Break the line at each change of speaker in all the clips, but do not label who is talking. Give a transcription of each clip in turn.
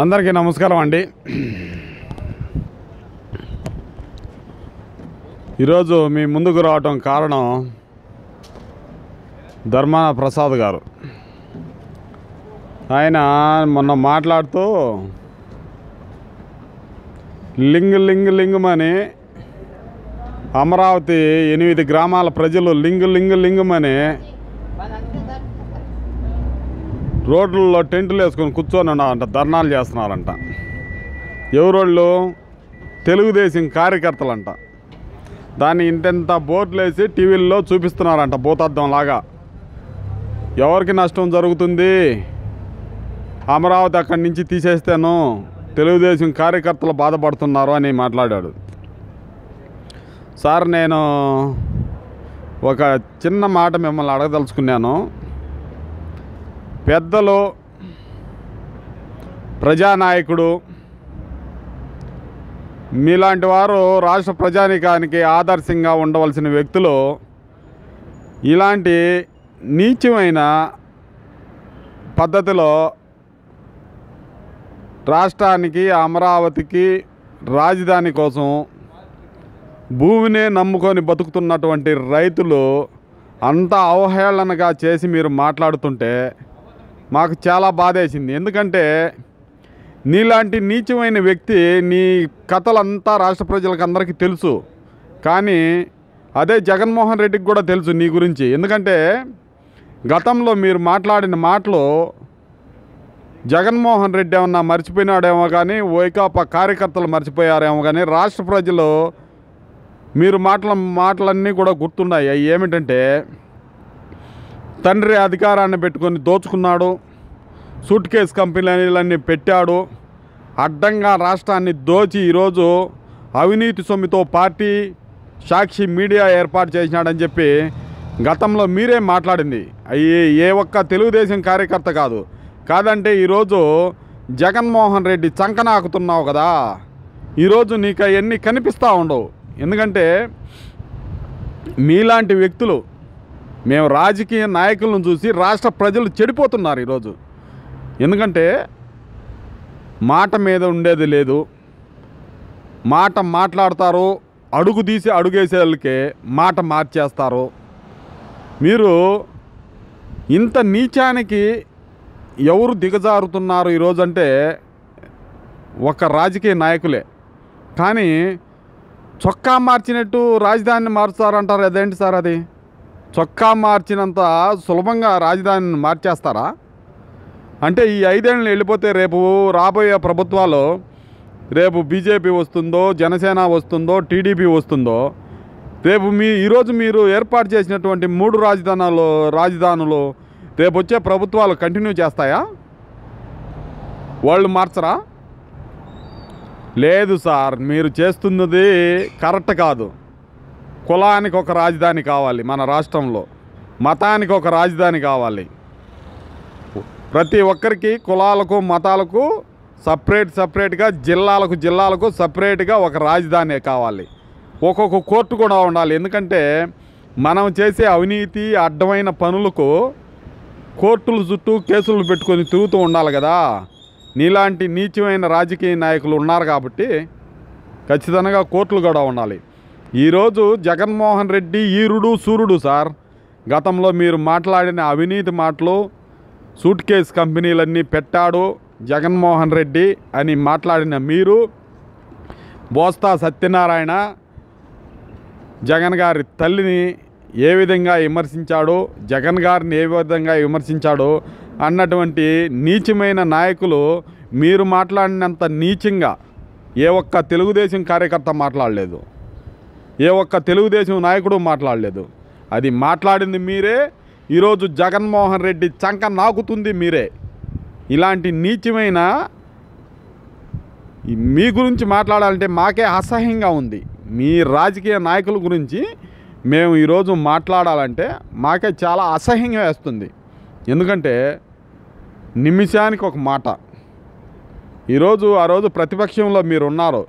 అందరికీ నమస్కారం అండి. ఈరోజు మీ ముందుకు రావటం కారణం ధర్మాన ప్రసాద్ గారు. ఆయన మొన్న మాట్లాడుతూ లింగ్ లింగ్ లింగమని అమరావతి ఎనిమిది గ్రామాల ప్రజలు లింగ్ లింగ్ లింగమని రోడ్లలో టెంట్లు వేసుకొని కూర్చొని ఉన్నారంట ధర్నాలు చేస్తున్నారంట. ఎవరోళ్ళు? తెలుగుదేశం కార్యకర్తలంట. దాన్ని ఇంతెంత బోర్డులు వేసి టీవీల్లో చూపిస్తున్నారంట భూతార్థం లాగా. ఎవరికి నష్టం జరుగుతుంది? అమరావతి అక్కడి నుంచి తీసేస్తాను తెలుగుదేశం కార్యకర్తలు బాధపడుతున్నారు అని మాట్లాడాడు. సార్ నేను ఒక చిన్న మాట మిమ్మల్ని అడగదలుచుకున్నాను. పెద్దలు ప్రజానాయకుడు మీలాంటి వారు రాష్ట్ర ప్రజానికానికి ఆదర్శంగా ఉండవలసిన వ్యక్తులు ఇలాంటి నీచమైన పద్ధతిలో రాష్ట్రానికి అమరావతికి రాజధాని కోసం భూమినే నమ్ముకొని బతుకుతున్నటువంటి రైతులు అంత అవహేళనగా చేసి మీరు మాట్లాడుతుంటే మాకు చాలా బాధేసింది. ఎందుకంటే నీలాంటి నీచమైన వ్యక్తి నీ కథలంతా రాష్ట్ర ప్రజలకు అందరికీ తెలుసు. కానీ అదే జగన్మోహన్ రెడ్డికి కూడా తెలుసు నీ గురించి. ఎందుకంటే గతంలో మీరు మాట్లాడిన మాటలు జగన్మోహన్ రెడ్డి ఏమన్నా మర్చిపోయినాడేమో కానీ వైకాపా కార్యకర్తలు మర్చిపోయారేమో కానీ రాష్ట్ర ప్రజలు మీరు మాటల మాటలన్నీ కూడా గుర్తున్నాయి. అవి ఏమిటంటే తండ్రి అధికారాన్ని పెట్టుకొని దోచుకున్నాడు. సూట్ కేస్ కంపెనీలన్నీ పెట్టాడు. అడ్డంగా రాష్ట్రాన్ని దోచి ఈరోజు అవినీతి సొమ్మితో పార్టీ సాక్షి మీడియా ఏర్పాటు చేసినాడని చెప్పి గతంలో మీరే మాట్లాడింది. అయ్యి ఏ ఒక్క తెలుగుదేశం కార్యకర్త కాదు. కాదంటే ఈరోజు జగన్మోహన్ రెడ్డి చంకనాకుతున్నావు కదా. ఈరోజు నీకు అవన్నీ కనిపిస్తూ ఉండవు. ఎందుకంటే మీలాంటి వ్యక్తులు మేము రాజకీయ నాయకులను చూసి రాష్ట్ర ప్రజలు చెడిపోతున్నారు ఈరోజు. ఎందుకంటే మాట మీద ఉండేది లేదు. మాట మాట్లాడతారు అడుగు తీసి అడుగేసే వాళ్ళకే మాట మార్చేస్తారు. మీరు ఇంత నీచానికి ఎవరు దిగజారుతున్నారు ఈరోజు అంటే ఒక రాజకీయ నాయకులే. కానీ చొక్కా మార్చినట్టు రాజధానిని మారుస్తారంటారు అదేంటి సార్ అది? చొక్కా మార్చినంత సులభంగా రాజధానిని మార్చేస్తారా? అంటే ఈ ఐదేళ్ళని వెళ్ళిపోతే రేపు రాబోయే ప్రభుత్వాలు రేపు బీజేపీ వస్తుందో జనసేన వస్తుందో టీడీపీ వస్తుందో రేపు మీ ఈరోజు మీరు ఏర్పాటు చేసినటువంటి మూడు రాజధానులు రాజధానులు రేపు వచ్చే ప్రభుత్వాలు కంటిన్యూ చేస్తాయా? వాళ్ళు మార్చరా? లేదు సార్ మీరు చేస్తున్నది కరెక్ట్ కాదు. కులానికి ఒక రాజధాని కావాలి మన రాష్ట్రంలో. మతానికి ఒక రాజధాని కావాలి. ప్రతి ఒక్కరికి కులాలకు మతాలకు సపరేట్ సపరేట్గా జిల్లాలకు జిల్లాలకు సపరేట్గా ఒక రాజధాని కావాలి. ఒక్కొక్క కోర్టు కూడా ఉండాలి. ఎందుకంటే మనం చేసే అవినీతి అడ్డమైన పనులకు కోర్టుల చుట్టూ కేసులు పెట్టుకొని తిరుగుతూ ఉండాలి కదా. నీలాంటి నీచమైన రాజకీయ నాయకులు ఉన్నారు కాబట్టి ఖచ్చితంగా కోర్టులు కూడా ఉండాలి. ఈరోజు జగన్మోహన్ రెడ్డి ఈరుడు సూర్యుడు సార్. గతంలో మీరు మాట్లాడిన అవినీతి మాటలు సూట్ కేస్ కంపెనీలన్నీ పెట్టాడు జగన్మోహన్ రెడ్డి అని మాట్లాడిన మీరు బోస్తా సత్యనారాయణ జగన్ గారి తల్లిని ఏ విధంగా విమర్శించాడో జగన్ గారిని ఏ విధంగా విమర్శించాడో అన్నటువంటి నీచమైన నాయకులు మీరు మాట్లాడినంత నీచంగా ఏ ఒక్క తెలుగుదేశం కార్యకర్త మాట్లాడలేదు. ఏ ఒక్క తెలుగుదేశం నాయకుడు మాట్లాడలేదు. అది మాట్లాడింది మీరే ఈరోజు జగన్మోహన్ రెడ్డి చంక నాకుతుంది మీరే. ఇలాంటి నీచమైన మీ గురించి మాట్లాడాలంటే మాకే అసహ్యంగా ఉంది. మీ రాజకీయ నాయకుల గురించి మేము ఈరోజు మాట్లాడాలంటే మాకే చాలా అసహ్యంగా వేస్తుంది. ఎందుకంటే నిమిషానికి ఒక మాట. ఈరోజు ఆ రోజు ప్రతిపక్షంలో మీరు ఉన్నారు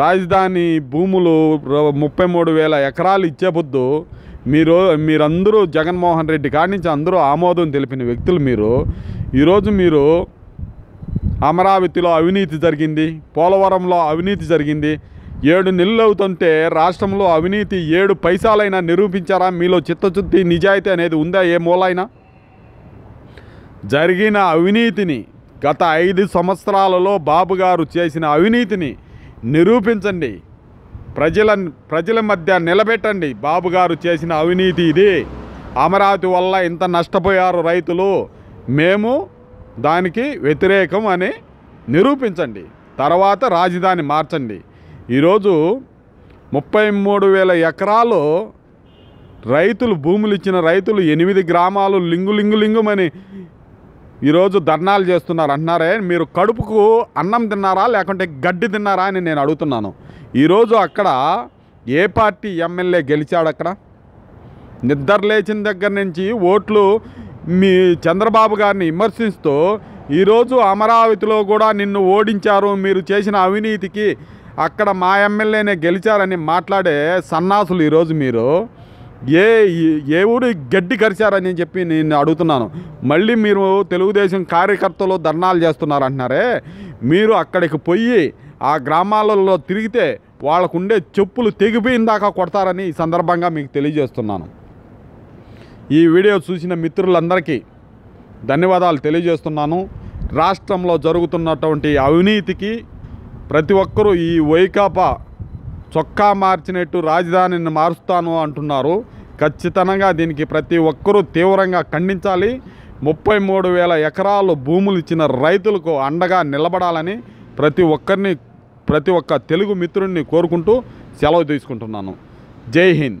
రాజధాని భూములు ముప్పై మూడు వేల ఎకరాలు ఇచ్చే మీరు మీరందరూ జగన్మోహన్ రెడ్డి కాడి నుంచి అందరూ ఆమోదం తెలిపిన వ్యక్తులు మీరు. ఈరోజు మీరు అమరావతిలో అవినీతి జరిగింది పోలవరంలో అవినీతి జరిగింది. ఏడు నెలలు అవుతుంటే రాష్ట్రంలో అవినీతి ఏడు పైసాలైనా నిరూపించారా? మీలో చిత్తశుద్ధి నిజాయితీ అనేది ఉందా? ఏ మూలైనా? జరిగిన అవినీతిని గత ఐదు సంవత్సరాలలో బాబు గారు చేసిన అవినీతిని నిరూపించండి. ప్రజల ప్రజల మధ్య నిలబెట్టండి. బాబు గారు చేసిన అవినీతి ఇది. అమరావతి వల్ల ఇంత నష్టపోయారు రైతులు. మేము దానికి వ్యతిరేకం అని నిరూపించండి. తర్వాత రాజధాని మార్చండి. ఈరోజు ముప్పై మూడు వేల ఎకరాలు రైతులు భూములు ఇచ్చిన రైతులు ఎనిమిది గ్రామాలు లింగు లింగు లింగుమని ఈరోజు ధర్నాలు చేస్తున్నారు అంటున్నారే మీరు కడుపుకు అన్నం తిన్నారా లేకుంటే గడ్డి తిన్నారా అని నేను అడుగుతున్నాను. ఈరోజు అక్కడ ఏ పార్టీ ఎమ్మెల్యే గెలిచాడు అక్కడ? నిద్ర లేచిన దగ్గర నుంచి ఓట్లు మీ చంద్రబాబు గారిని విమర్శిస్తూ ఈరోజు అమరావతిలో కూడా నిన్ను ఓడించారు మీరు చేసిన అవినీతికి అక్కడ మా ఎమ్మెల్యేనే గెలిచారని మాట్లాడే సన్నాసులు ఈరోజు మీరు. ఏ ఏ ఊరి గడ్డి కరిచారని చెప్పి నేను అడుగుతున్నాను. మళ్ళీ మీరు తెలుగుదేశం కార్యకర్తలు ధర్నాలు చేస్తున్నారు అంటున్నారే మీరు అక్కడికి పోయి ఆ గ్రామాలలో తిరిగితే వాళ్ళకు ఉండే చెప్పులు తెగిపోయిన దాకా కొడతారని ఈ సందర్భంగా మీకు తెలియజేస్తున్నాను. ఈ వీడియో చూసిన మిత్రులందరికీ ధన్యవాదాలు తెలియజేస్తున్నాను. రాష్ట్రంలో జరుగుతున్నటువంటి అవినీతికి ప్రతి ఒక్కరూ ఈ వైకాపా చొక్కా మార్చినట్టు రాజధానిని మారుస్తాను అంటున్నారు. ఖచ్చితంగా దీనికి ప్రతి ఒక్కరూ తీవ్రంగా ఖండించాలి. ముప్పై మూడు వేల ఎకరాలు భూములు ఇచ్చిన రైతులకు అండగా నిలబడాలని ప్రతి ఒక్కరిని ప్రతి ఒక్క తెలుగు మిత్రుడిని కోరుకుంటూ సెలవు తీసుకుంటున్నాను. జై హింద్.